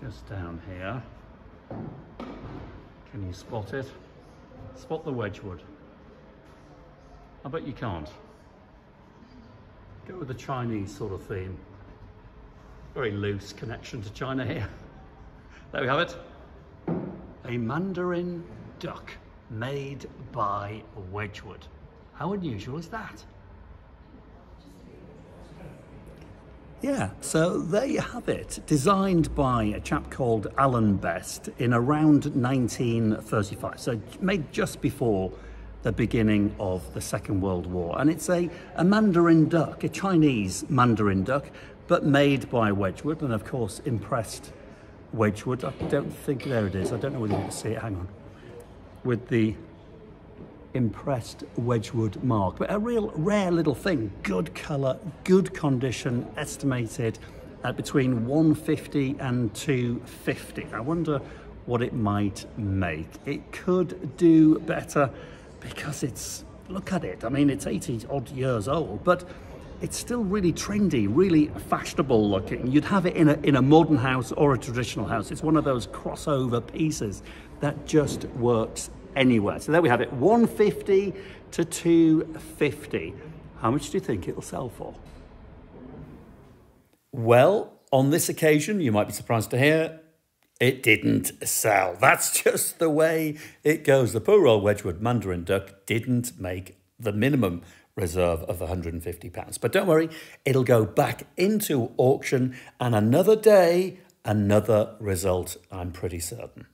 just down here. Can you spot it? Spot the Wedgwood. I bet you can't. Go with the Chinese sort of theme. Very loose connection to China here. There we have it. A Mandarin duck made by Wedgwood. How unusual is that? Yeah, so there you have it. Designed by a chap called Alan Best in around 1935, so made just before the beginning of the Second World War. And it's a, a Mandarin duck, a Chinese Mandarin duck, but made by Wedgwood and, of course, impressed Wedgwood. I don't think, there it is, I don't know whether you can see it, hang on. With the impressed Wedgwood mark. But a real rare little thing. Good colour, good condition, estimated at between 150 and 250. I wonder what it might make. It could do better because it's, look at it, I mean, it's 80 odd years old, but it's still really trendy, really fashionable looking. You'd have it in a, in a modern house or a traditional house. It's one of those crossover pieces that just works anywhere. So there we have it, 150 to 250. How much do you think it'll sell for? Well, on this occasion, you might be surprised to hear, it didn't sell. That's just the way it goes. The poor old Wedgwood Mandarin duck didn't make the minimum reserve of £150. But don't worry, it'll go back into auction and another day, another result, I'm pretty certain.